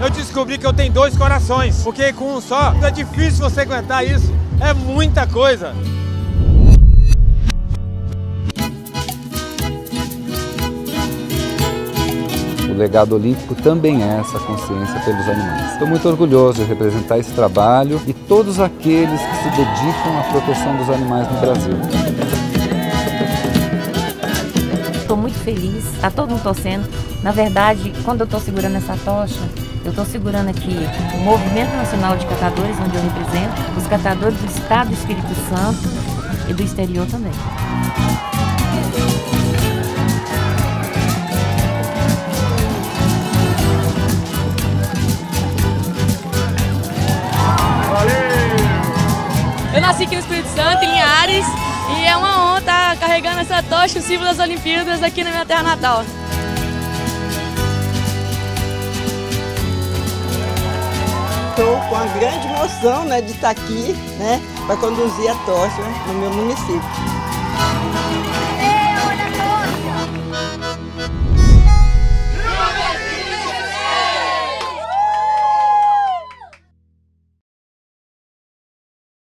eu descobri que eu tenho dois corações, porque com um só é difícil você aguentar isso. É muita coisa. O legado olímpico também é essa consciência pelos animais. Estou muito orgulhoso de representar esse trabalho e todos aqueles que se dedicam à proteção dos animais no Brasil. Estou muito feliz, está todo mundo torcendo. Na verdade, quando eu estou segurando essa tocha, eu estou segurando aqui o Movimento Nacional de Catadores, onde eu represento, os catadores do Estado do Espírito Santo e do exterior também. Eu nasci aqui no Espírito Santo, em Linhares, e é uma honra estar carregando essa tocha, o símbolo das Olimpíadas, aqui na minha terra natal. estou com a grande emoção né, de estar aqui né, para conduzir a tocha né, no meu município.